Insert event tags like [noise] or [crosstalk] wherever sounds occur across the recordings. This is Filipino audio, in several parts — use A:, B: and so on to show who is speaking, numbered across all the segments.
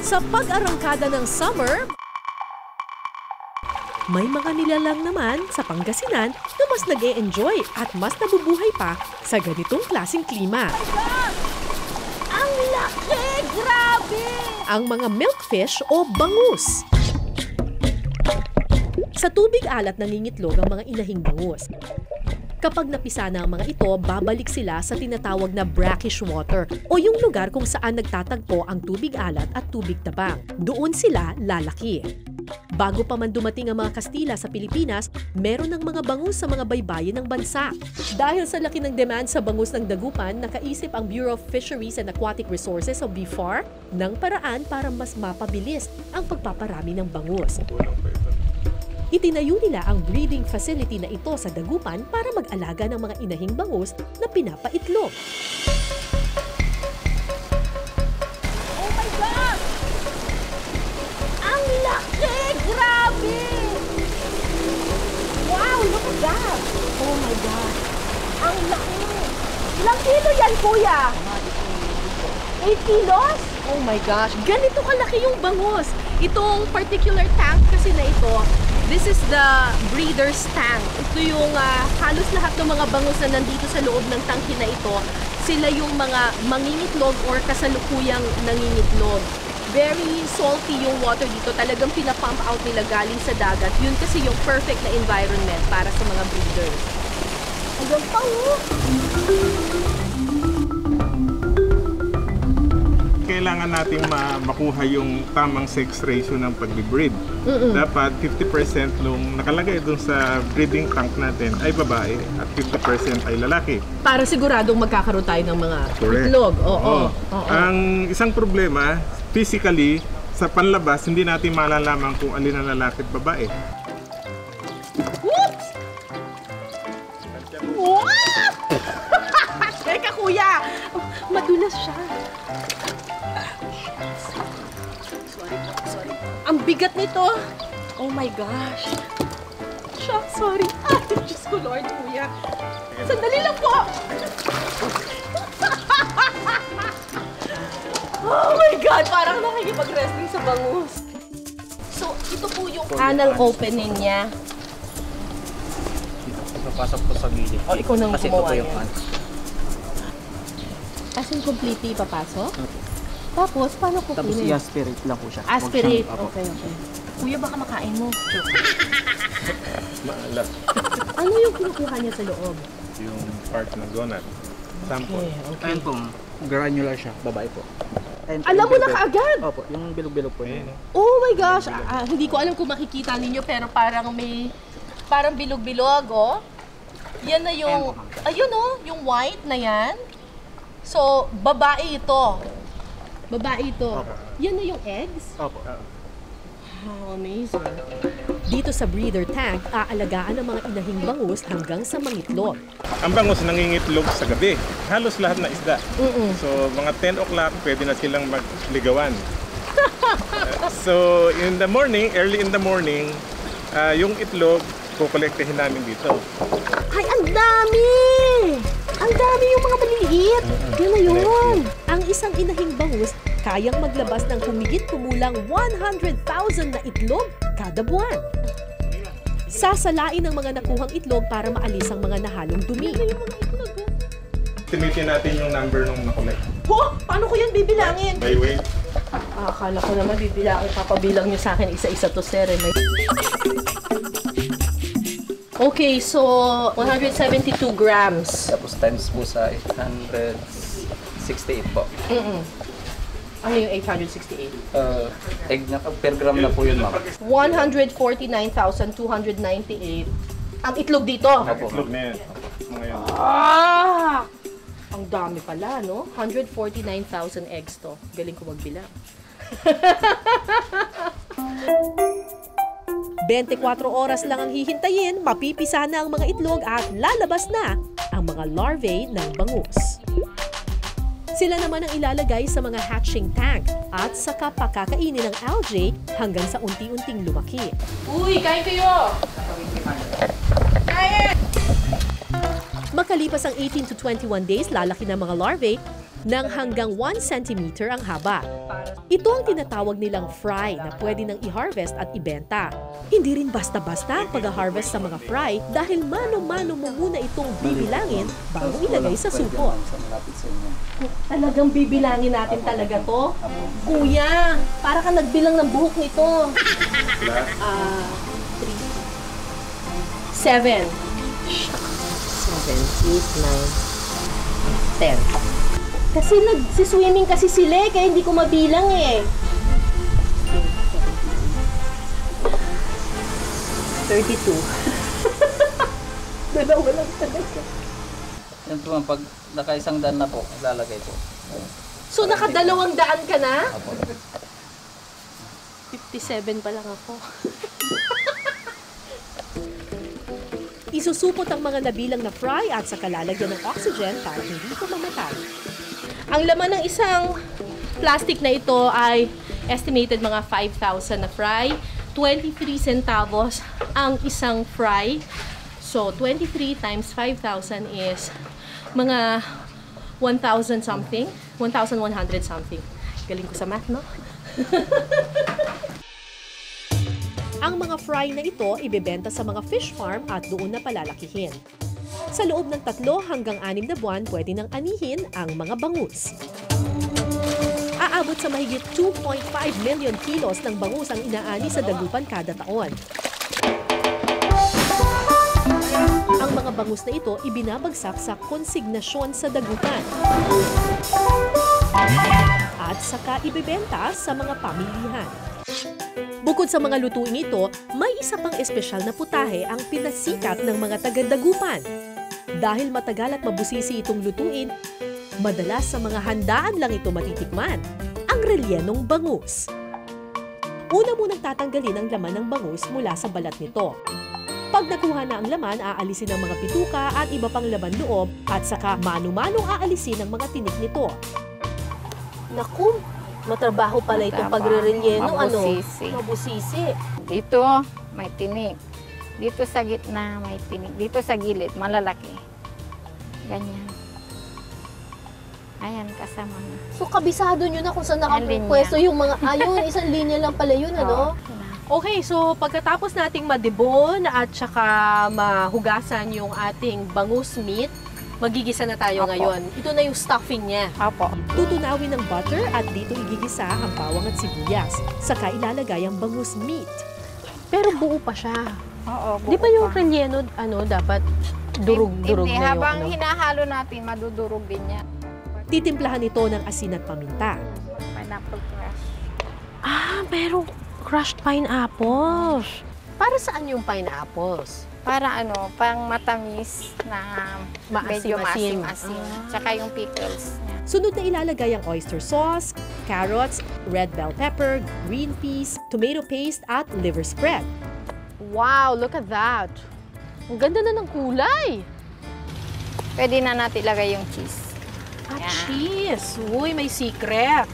A: Sa pag-arangkada ng summer, may mga nilalang naman sa Pangasinan na mas nag enjoy at mas nabubuhay pa sa ganitong klaseng klima.
B: Ang laki! Grabe!
A: Ang mga milkfish o bangus. Sa tubig alat nangingitlog ang mga inahing bangus. Kapag napisa na ang mga ito, babalik sila sa tinatawag na brackish water o yung lugar kung saan nagtatagpo ang tubig alat at tubig tabang. Doon sila lalaki. Bago pa man dumating ang mga Kastila sa Pilipinas, meron ng mga bangus sa mga baybayin ng bansa. Dahil sa laki ng demand sa bangus ng dagupan, nakaisip ang Bureau of Fisheries and Aquatic Resources o BFAR ng paraan para mas mapabilis ang pagpaparami ng bangus. Itinayo nila ang breeding facility na ito sa dagupan para mag-alaga ng mga inahing bangus na pinapaitlog.
B: Oh my God! Ang laki! Grabe! Wow, look at that! Oh my God! Ang laki! Ilang kilo yan, kuya? 8 kilos?
A: Oh my gosh, ganito kalaki yung bangus. Itong particular tank kasi na ito, this is the breeder's tank. Ito yung ah, halos lahat ng mga bangus na nandito sa loob ng tangke na ito, sila yung mga mangingitlog or kasalukuyang nangingitlog. Very salty yung water dito. Talagang pinapump out nila galing sa dagat. Yun kasi yung perfect na environment para sa mga breeders.
B: Hanggang pa, oh!
C: Kailangan nating ma- makuha yung tamang sex ratio ng pag-breed. Dapat 50% nung nakalagay dun sa breeding tank natin ay babae at 50% ay lalaki.
A: Para siguradong magkakaroon tayo ng mga
C: Correct.
A: itlog. Oo.
C: Oo.
A: Oo.
C: Ang isang problema, physically, sa panlabas, hindi natin malalaman kung alin ang lalaki at babae.
B: Whoops! Wow! [laughs]
A: Teka kuya! Madulas siya. Ang bigat nito. Oh my gosh. Shock, sorry. Ay, Diyos ko Lord, kuya. Sandali lang po. [laughs] oh my God, parang nakikipag-wrestling sa bangus. So, ito po yung anal opening niya.
D: Papasok po sa gilid.
A: Oh, ikaw nang
D: Kasi ito
A: gumawa
D: po yung
A: yan.
D: fans.
A: As in, completely papasok? Tapos, paano ko
D: Tapos i-aspirate lang po siya.
A: Aspirate. Okay, okay. Kuya, baka makain mo.
C: Maalat
A: Ano yung kinukuha niya sa loob?
C: yung part ng gonad. Sample.
D: Ayun po, granular siya. Babae po. Po,
A: Alam mo na kaagad!
D: Opo, yung bilog-bilog po. Yun.
A: Oh my gosh! Ah, ah, hindi ko alam kung makikita ninyo pero parang may... Parang bilog-bilog, oh. Yan na yung... Ayun, oh. Yung white na yan. So, babae ito. Babae ito.
D: Opo.
A: Yan na yung eggs?
D: Opo.
A: How amazing. Dito sa breeder tank, aalagaan ang mga inahing bangus hanggang sa mangitlog.
C: Ang bangus nangingitlog sa gabi. Halos lahat na isda.
A: Mm-mm.
C: So, mga 10 o'clock, pwede na silang magligawan. Uh, [laughs] so, in the morning, early in the morning, ah, yung itlog, kukolektahin namin dito.
A: Ay, ang dami! Ang dami yung mga maliliit. Yun na yun. Ang isang inahing bangus, kayang maglabas ng humigit kumulang 100,000 na itlog kada buwan. Sasalain ang mga nakuhang itlog para maalis ang mga nahalong dumi.
C: Timitin natin yung number nung nakolekt.
A: Ho! Paano ko yan bibilangin?
C: By weight.
A: Ah, akala ko naman bibilangin. Papabilang niyo sa akin isa-isa to, sir. eh. May... Okay, so 172 grams.
D: Tapos times po sa 868 po.
A: Mm-mm. Ano yung 868?
D: Uh, egg na, per gram na po yun, ma'am.
A: 149,298 ang itlog dito.
D: Opo.
C: Itlog na yan.
A: Ah! Ang dami pala, no? 149,000 eggs to. Galing ko magbilang. [laughs] 24 oras lang ang hihintayin, mapipisa na ang mga itlog at lalabas na ang mga larvae ng bangus. Sila naman ang ilalagay sa mga hatching tank at saka pakakainin ng algae hanggang sa unti-unting lumaki. Uy, kain kayo! Makalipas ang 18 to 21 days, lalaki ng mga larvae ng hanggang 1 cm ang haba. Ito ang tinatawag nilang fry na pwede nang i-harvest at ibenta. Hindi rin basta-basta ang pag-harvest sa mga fry dahil mano-mano mo muna itong bibilangin bago ilagay sa supo.
B: Talagang bibilangin natin talaga to. Kuya, para ka nagbilang ng buhok nito. Ah, three. Seven. Seven, eight, nine, ten. Kasi nagsiswimming kasi sila eh, kaya hindi ko mabilang eh. 32. [laughs] Dalawa lang talaga.
E: Yan po, ma'am, pag nakaisang daan na po, ilalagay po.
B: So, nakadalawang daan ka na?
E: Apo.
B: 57 pa lang ako. [laughs]
A: Isusupot ang mga nabilang na fry at sa kalalagyan ng oxygen para hindi ito mamatay.
B: Ang laman ng isang plastic na ito ay estimated mga 5,000 na fry. 23 centavos ang isang fry. So, 23 times 5,000 is mga 1,000 something. 1,100 something. Galing ko sa math, no? [laughs]
A: Ang mga fry na ito ibebenta sa mga fish farm at doon na palalakihin. Sa loob ng tatlo hanggang anim na buwan, pwede nang anihin ang mga bangus. Aabot sa mahigit 2.5 million kilos ng bangus ang inaani sa dagupan kada taon. Mga bangus na ito ibinabagsak sa konsignasyon sa dagupan. At saka ibebenta sa mga pamilihan. Bukod sa mga lutuing ito, may isa pang espesyal na putahe ang pinasikat ng mga taga-dagupan. Dahil matagal at mabusisi itong lutuin, madalas sa mga handaan lang ito matitikman, ang relyenong bangus. Una munang tatanggalin ang laman ng bangus mula sa balat nito. Pag nakuha na ang laman, aalisin ang mga pituka at iba pang laman loob at saka mano-manong aalisin ang mga tinik nito.
B: Naku, matrabaho pala itong pagre-relleno. Ano?
F: Mabusisi. Dito, may tinik. Dito sa gitna, may tinik. Dito sa gilid, malalaki. Ganyan. Ayan, kasama na.
B: So, kabisado nyo na kung saan nakapwesto yung mga, ayun, isang linya lang pala yun, [laughs] ano?
F: Na.
B: Okay, so pagkatapos nating madibon at saka mahugasan yung ating bangus meat, magigisa na tayo
F: Opo.
B: ngayon. Ito na yung stuffing niya.
F: Opo.
A: Tutunawin ng butter at dito igigisa ang bawang at sibuyas. Saka ilalagay ang bangus meat.
B: Pero buo pa siya.
F: Oo,
B: Di ba
F: buo
B: yung relleno, ano, dapat durug-durug
F: Hindi,
B: na yung
F: habang
B: ano?
F: hinahalo natin, madudurog din yan.
A: Titimplahan ito ng asin at paminta.
F: Pineapple crush.
B: Ah, pero crushed pineapples. Para saan yung pineapples?
F: Para ano, pang matamis na medyo
B: Maasim-asim. Ah.
F: Tsaka yung pickles niya.
A: Sunod na ilalagay ang oyster sauce, carrots, red bell pepper, green peas, tomato paste at liver spread.
B: Wow, look at that. Ang ganda na ng kulay.
F: Pwede na natin ilagay yung cheese. Yan.
B: cheese. Uy, may secret.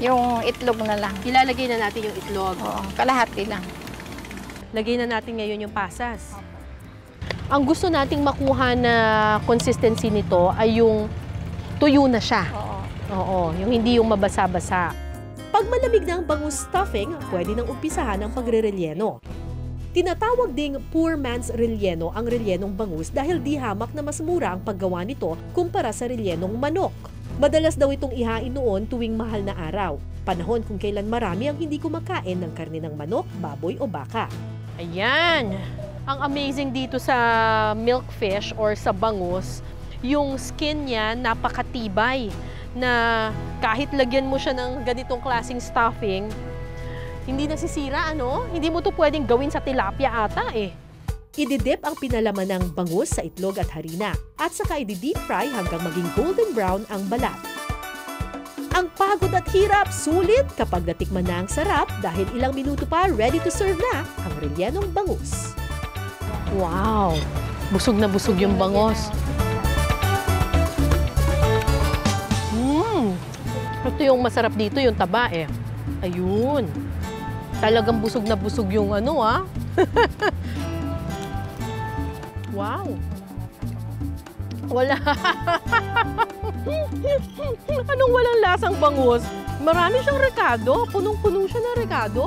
F: Yung itlog na lang.
B: Ilalagay na natin yung itlog.
F: Oo, kalahati lang.
B: Lagay na natin ngayon yung pasas. Ang gusto nating makuha na consistency nito ay yung tuyo na siya.
F: Oo.
B: Oo, yung hindi yung mabasa-basa.
A: Pag malamig na ang bangus stuffing, pwede nang umpisahan ang pagre-relleno. Tinatawag ding poor man's relleno ang rellenong bangus dahil di hamak na mas mura ang paggawa nito kumpara sa rellenong manok. Madalas daw itong ihain noon tuwing mahal na araw, panahon kung kailan marami ang hindi kumakain ng karne ng manok, baboy o baka.
B: Ayan. Ang amazing dito sa milkfish or sa bangus, yung skin niya napakatibay na kahit lagyan mo siya ng ganitong klaseng stuffing, hindi nasisira, ano? Hindi mo to pwedeng gawin sa tilapia ata eh.
A: Ididip ang pinalaman ng bangus sa itlog at harina at saka i-deep fry hanggang maging golden brown ang balat. Ang pagod at hirap, sulit kapag natikman na ang sarap dahil ilang minuto pa ready to serve na ang rellenong bangus.
B: Wow! Busog na busog yung bangos. Mmm! Ito yung masarap dito, yung taba eh. Ayun. Talagang busog na busog yung ano ah. [laughs] wow. Wala. Anong walang lasang bangus? Marami siyang rekado. Punong-puno siya ng rekado.